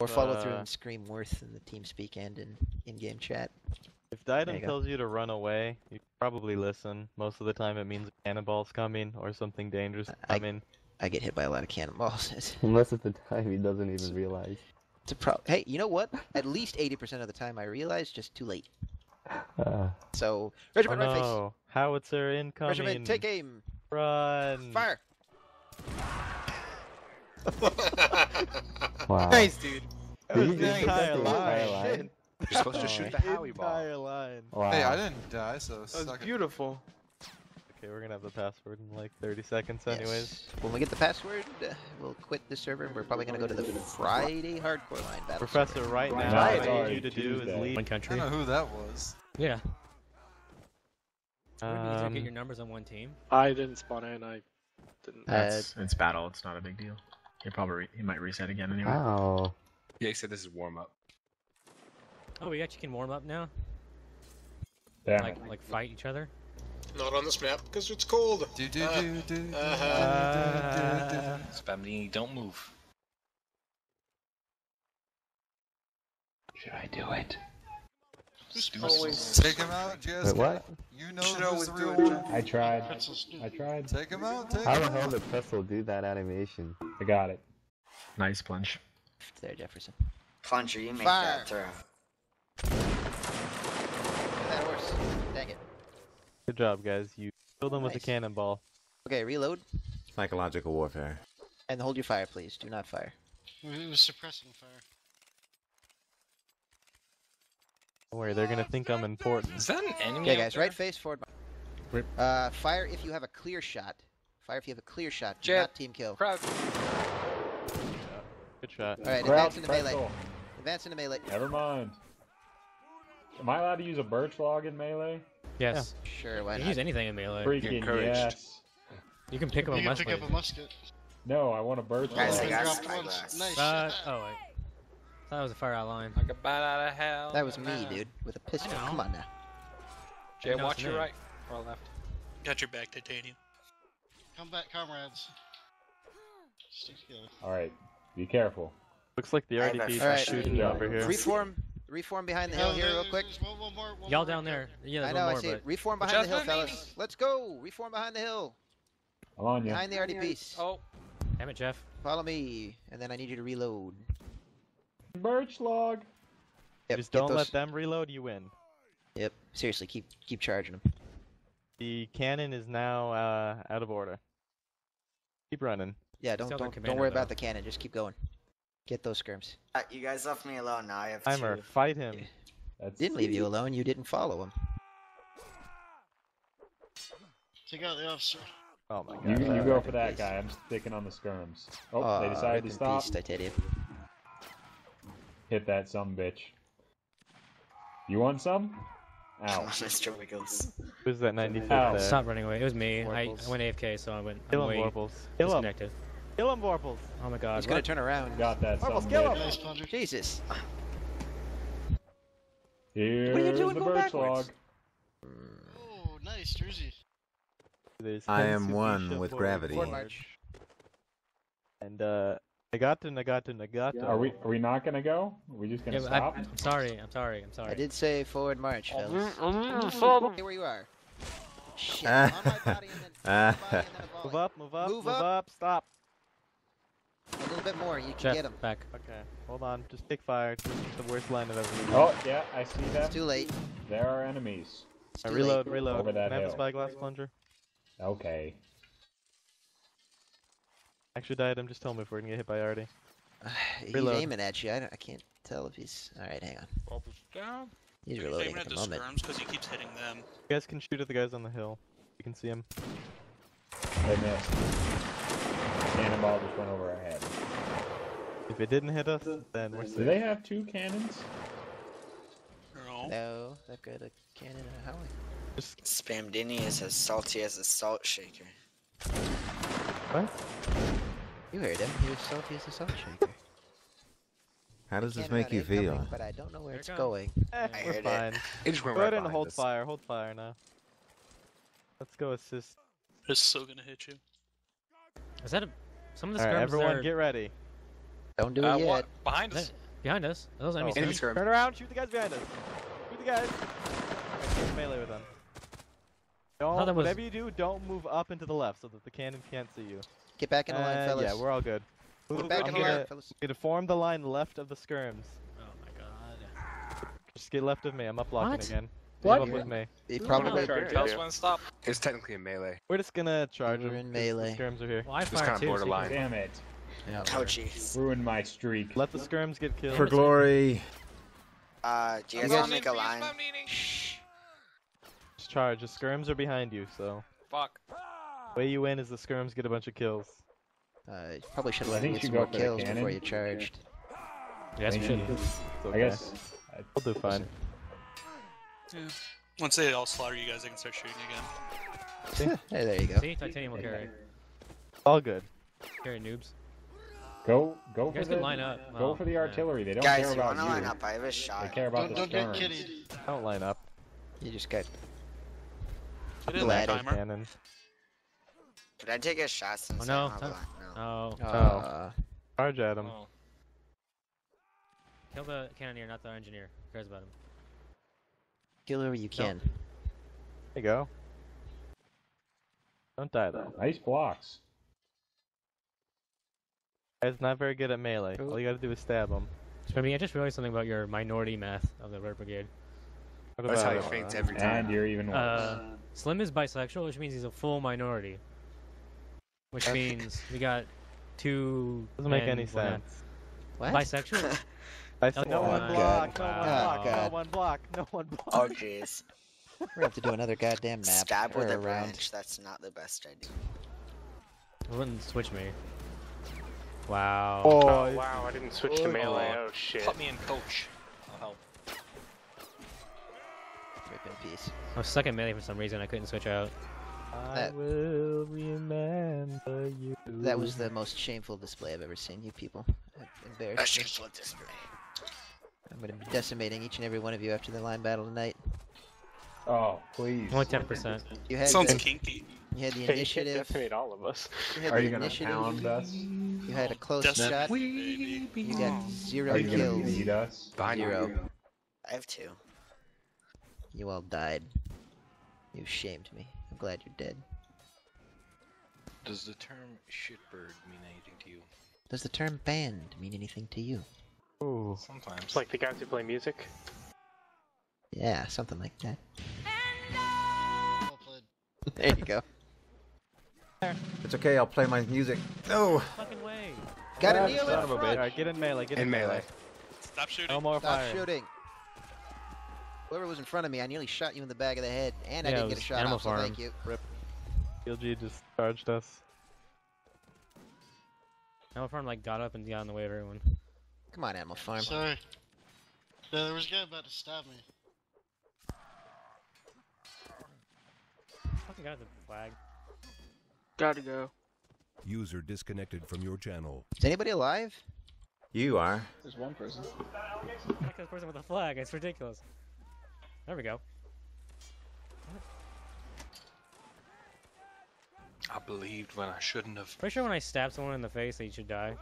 Or follow through Uh, and scream worth in the TeamSpeak and in in-game chat. If There Diadem you go. tells you to run away, you probably listen. Most of the time it means a cannonball's coming or something dangerous is I- coming. I get hit by a lot of cannonballs. It's, Most of the time, he doesn't even realize. it's a pro- Hey, you know what? At least 80% of the time I realize, just too late. Uh, So, Oh Regiment, right face. no! Howitzer incoming! Regiment, take aim. Run! Fire. wow. Nice, dude. That was the you just entire protect the entire line. line? You're supposed to shoot the Howie ball. Entire line. Wow. Hey, I didn't die, so That was suck it. beautiful. Okay, we're gonna have the password in like 30 seconds, anyways. Yes. When we get the password, uh, we'll quit the server and we're probably going to go to the Friday hardcore line battle. Professor, server. right now, Right. what I need you to do is Tuesday. leave. One I country. don't know who that was. Yeah. Would it be easier Um, get your numbers on one team? I didn't spawn in. I didn't. Uh, That's, it's battle. It's not a big deal. He probably re- he might reset again anyway. Wow. Yeah, he said this is warm up. Oh, we actually can warm up now. Damn Like like fight each other. Not on this map because it's cold. Do do Uh, do do. do, uh, Spamdini, don't move. Should I do it? Always. Take him out, Wait, Jessica. what? You know Should who's the real it. I tried. I tried. Take him out. Take How him the out. hell did Pretzel do that animation? I got it. Nice plunge. There, Jefferson. Plunger, you make Fire. that throw. That horse. Dang it. Good job, guys. You killed him with a cannonball. Okay, reload Psychological warfare. and hold your fire, please. Do not fire. It was suppressing fire. Don't worry, they're gonna think I'm important. Is that an enemy? Okay, guys, there? right face forward. Uh, fire if you have a clear shot. Fire if you have a clear shot. Do Jet. not team kill. Crowd. Good shot. All right, Crouch advance into melee. pretzel. Advance into melee. Never mind. Am I allowed to use a birch log in melee? Yes. Sure, why You can use anything in melee. Freaking yes. You can pick up a You can musket. pick up a musket. No, I want a birch Guys, log. I got dropped spyglass. once. Nice. Uh, oh wait. That was a fire out line. Like a bat out of hell. That was me, dude, with a pistol. Come on now. Jay, watch your me. right or left. Got your back, Titanium. Come back, comrades. Stick together. Alright, be careful. Looks like the I have a RDP's Alright. shooting Yeah. over here. Reform. Reform behind the hill here, real quick. there's one- one more- Y'all down there. Yeah, I there's know, one I see it. Reform Watch behind the hill, Nini. fellas. Let's go. Reform behind the hill. I'm on you. Behind the RDPs. Oh, damn it, Jeff. Follow me, and then I need you to reload. Birch log. Yep, Just don't those- let them reload, you win. Yep. Seriously, keep keep charging them. The cannon is now uh, out of order. Keep running. Yeah, don't don't, don't worry though. about the cannon. Just keep going. Get those skirms. Uh, you guys left me alone. Now I have Timer, two. fight him. Yeah. That's Didn't leave you alone. You didn't follow him. Take out the officer. Oh my god. you go for that guy. I'm sticking on the skirms. Oh, Aw, they decided rip to in stop. Peace, Titanium. Hit that some bitch. You want some? Come on, Ow. Mr. Wiggles. Who's that 95th Ow. there? Stop running away. It was me. I, I went AFK, so I went. Kill I'm him, way Warples. Kill him. disconnected. Kill him, Warples. Oh my god. He's gonna what? turn around. Got that some Marbles, kill him. Nice plunger. Jesus. Here's What are you doing? the Go birch backwards. log. Oh, nice jersey. I am one with gravity. Forward forward. march. And uh, Nagata, Nagata, Nagata. Are we are we not gonna go? Are we just gonna Yeah, but I, stop? I'm sorry. I'm sorry. I'm sorry. I did say forward march, uh-huh, fellas. Uh-huh. Oh, Stay where you are. Shit. Uh-huh. On my body and then, body and Move up, move up, Move move, up. up. Stop. A little bit more. You can Jeff, get him. back. Okay, hold on. Just take fire. This is the worst line I've ever seen. Oh yeah, I see that. It's too late. There are enemies. It's reload, late. reload. Over that Can I have a spyglass plunger? Okay. Actually, died. I'm just tell me if we're gonna get hit by Artie. he's aiming at you. I, I can't tell if he's. All right, hang on. He's reloading at the moment. because he keeps hitting them. You guys can shoot at the guys on the hill. You can see him. They missed. Cannonball just went over our head. If it didn't hit us, then we're Do they have two cannons? No, they've got a cannon and a Howie. Just Spamdini is as salty as a salt shaker. what? You heard him. He was salty as a salt shaker. How does this make you incoming, feel? But I don't know where Here it it's comes. going. Eh, I we're heard it. fine. It just went Go right ahead and hold us. fire. Hold fire now. Let's go assist. It's so gonna hit you. Is that a? Some of the All right, skirms everyone, there. get ready. Don't do it Uh, yet. what? Behind us. Behind us. Are those enemies? Enemy too? skirm. Turn around, shoot the guys behind us. Shoot the guys. Get melee with them. Thought Don't, was- whatever you do, don't move up into the left so that the cannon can't see you. Get back in the line, Uh, fellas. Yeah, we're all good. Get back I'm in the gonna, line, fellas. gonna form the line left of the skirms. Oh my god. Just get left of me. I'm up blocking What? again. What? Move up with me. It Oh, probably Tell us when to stop. It's technically a melee. We're just gonna charge We're them. in 'cause melee. The skirms are here. Well, I It's fired kinda too. borderline. Damn it. Yeah, Oh jeez. Ruined my streak. Let the skirms get killed. For glory. Uh, do you I'm guys wanna make a for line? Spam meeting. Just charge. The skirms are behind you, so Fuck. way you win is the skirms get a bunch of kills. Uh, you probably should have let think me get some go more kills before you charged. Yes, we should. It's okay. I guess. I'll do fine. Yeah. Once they all slaughter you guys, I can start shooting again. Hey, there you go. See, titanium will carry. All good. Carry noobs. Go, go You for guys the, can line up. go Well, for the yeah. artillery. They don't Guys, care you about wanna line you. up? I have a They shot. care about Don't, the don't get skirms. kitted. Don't line up. You just got Put in Glad that I timer. Cannon. Could I take a shot since Oh, no, I don't have a time- line? No. Oh, uh, Charge at him. Oh. kill the cannoneer, not the engineer. Who cares about him? kill whoever you can. There you go. Don't die though. Nice blocks. It's not very good at melee. All you gotta do is stab him. So, I mean, I just realized something about your minority math of the Red Brigade. That's how about he faints every time. And you're even worse. Uh, Slim is bisexual, which means he's a full minority. Which means we got two. Doesn't make any one sense. What? Bisexual? I said, no Oh one my block, no God. one Oh block, no God. one block, no one block. Oh jeez. We're gonna have to do another goddamn map. Stab with a round. branch. That's not the best idea. It wouldn't switch me. Wow. Oh, oh wow, I didn't switch to melee. Oh, Oh shit. Put me in coach. I'll help. Rip in. I was stuck in melee for some reason. I couldn't switch out. I That- will remember you. That was the most shameful display I've ever seen. You people, That A shameful display. I'm gonna be decimating each and every one of you after the line battle tonight. oh, please. Only 10%. You had Sounds the, kinky. you had the Hey, you initiative. decimate all of us. You had Are the you gonna pound us? You had a close Decimate. shot. Baby. You got zero Are you gonna kills. beat us? Zero. I have two. You all died. You shamed me. I'm glad you're dead. Does the term shitbird mean anything to you? Does the term band mean anything to you? Ooh. Sometimes. It's like the guys who play music. Yeah, something like that. Well played. There you go. It's okay, I'll play my music. No! Fucking way. Got a Ah, kneel son in of a front. Alright, get in melee, get in, In melee. Stop shooting. No more Stop fire. shooting. Whoever was in front of me, I nearly shot you in the back of the head, and I didn't get a shot Animal off, so thank you. Rip. PLG just charged us. Animal Farm like got up and got in the way of everyone. Come on, Animal Farm. Sorry. Yeah, there was a guy about to stab me. Fucking got the flag. Gotta go. User disconnected from your channel. Is anybody alive? You are. There's one person. Like this person with a flag. It's ridiculous. There we go. I believed when I shouldn't have. Pretty sure when I stab someone in the face, they should die.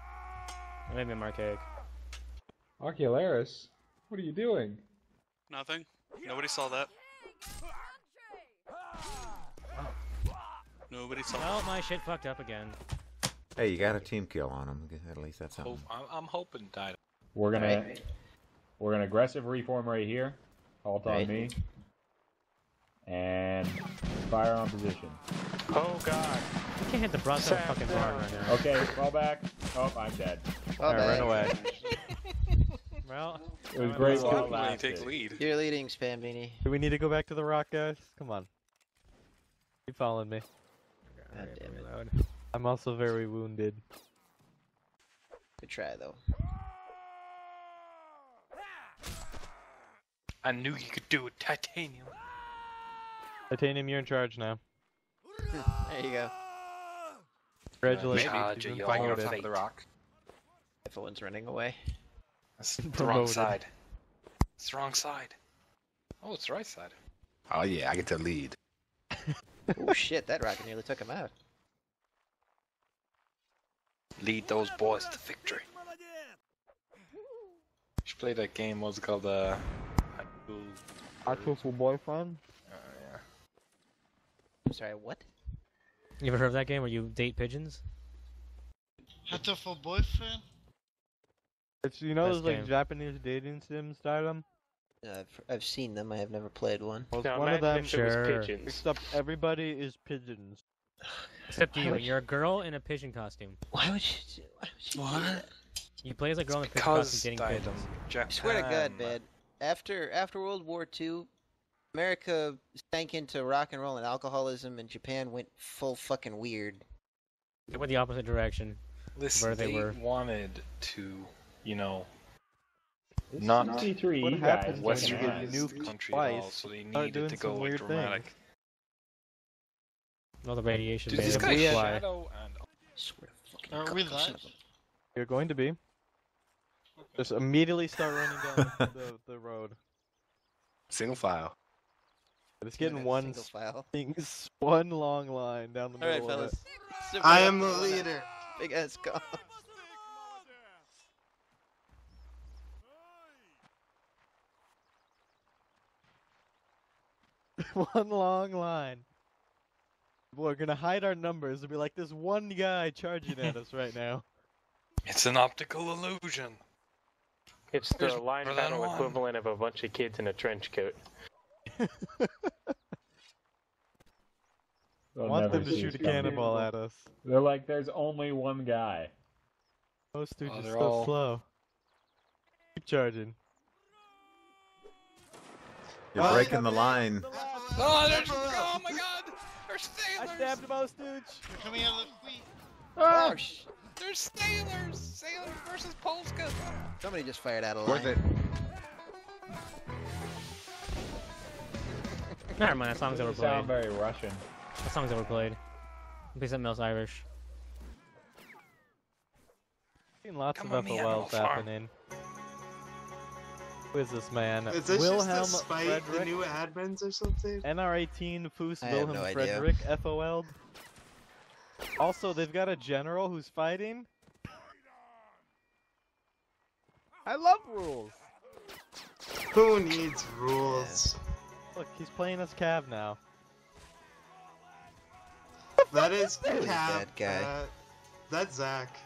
That made me archaic. Ocularis, what are you doing? Nothing. Nobody saw that. Nobody saw Well, that. my shit fucked up again. Hey, you got a team kill on him. At least that's something. Hope, I'm, I'm hoping to die. We're gonna Right. we're gonna aggressive reform right here. Halt on me. And fire on position. Oh god. I can't hit the brush of a fucking barn right now. Okay, fall back. Oh, I'm dead. Well, Alright, run away. Well, It was great while go it you take lead. You're leading, Spamdini. Do we need to go back to the rock, guys? Come on. Keep following me. God damn it. Reload. I'm also very wounded. Good try, though. I knew you could do it, titanium. Titanium, you're in charge now. There you go. Congratulations. Charge you've of been your promoted. fate. the rock. Everyone's running away. That's the wrong side. It's the wrong side. Oh, it's the right side. Oh yeah, I get to lead. oh shit, that rocket nearly took him out. Lead those boys to victory. play that game. What's it called? Uh, High School. Artful boyfriend. Uh, yeah. I'm sorry, what? You ever heard of that game where you date pigeons? Hatoful boyfriend? It's you know Best those like game. Japanese dating sim style. Uh, I've, I've seen them. I have never played one. Well, it's Now one of them. if Sure. pigeons. Except everybody is pigeons. Except you, and you're a girl in a pigeon costume. Why would you? do- Why would you do that? You play as a girl in a pigeon costume dating Diadem, pigeons. Japan. I swear to God, man. After after World War II, America sank into rock and roll and alcoholism, and Japan went full fucking weird. They went the opposite direction. Listen, where they they, were. wanted to, you know, It's not not- C3 what guys happens Western when you know. get nuked nuked country at all, twice, so they needed doing to go some like weird dramatic. things. All the radiation Dude, made this them guy fly. Shadow and swear to fucking Are God, we son live? You're going to be. Just immediately start running down the, the road. single file. It's getting Yeah, one single file. thing, one long line down the All right, middle of fellas. it. I am the leader. Big ass call. one long line. We're gonna hide our numbers and be like, "There's one guy charging at us right now." It's an optical illusion. It's There's the line more battle one. equivalent of a bunch of kids in a trench coat. I want them to shoot a cannonball at us. They're like, there's only one guy. Most dudes Oh, are so all- slow. Keep charging. You're Oh, breaking the line. Oh, there's oh, oh my God! There's I stabbed most dudes. They're coming out of the fleet. Oh, sh- There's sailors! Sailors versus Polska! somebody just fired out a line. Where's it? Never mind, that song's Doesn't overplayed. sound very Russian. That song's overplayed. Play something else Irish. Seen lots Come of on, the FOLs happening. Who is this man? Is this Wilhelm just to spite the new admins or something? NR18 Foos Wilhelm no idea. Frederick FOL'd. Also, they've got a general who's fighting. I love rules. Who needs rules? Look, he's playing as Cav now. That is Really Cap. bad guy. Uh, that's Zach.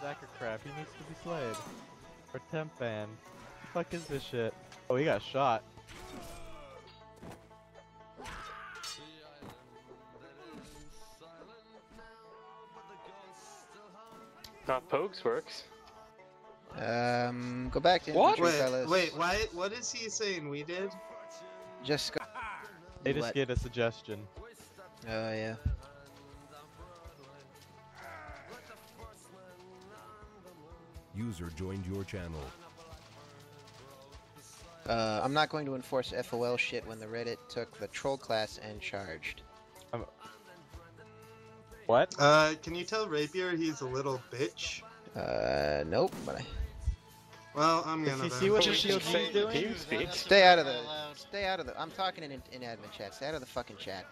Zachar crap, he needs to be slayed. Or temp banned. Fuck is this shit? Oh, he got shot. Not Pokes works. Um, go back to What? infantry, Wait, fellas. wait, why? What is he saying we did? Just go. They just What? get a suggestion. Oh yeah. User joined your channel. Uh, I'm not going to enforce FOL shit when the Reddit took the troll class and charged. What? Uh, can you tell Rapier he's a little bitch? Uh, nope. But I... Well, I'm Does gonna. he then. see what the Just shield is doing? Stay out of Out the. Stay out of the. I'm talking in in admin chat. Stay out of the fucking chat.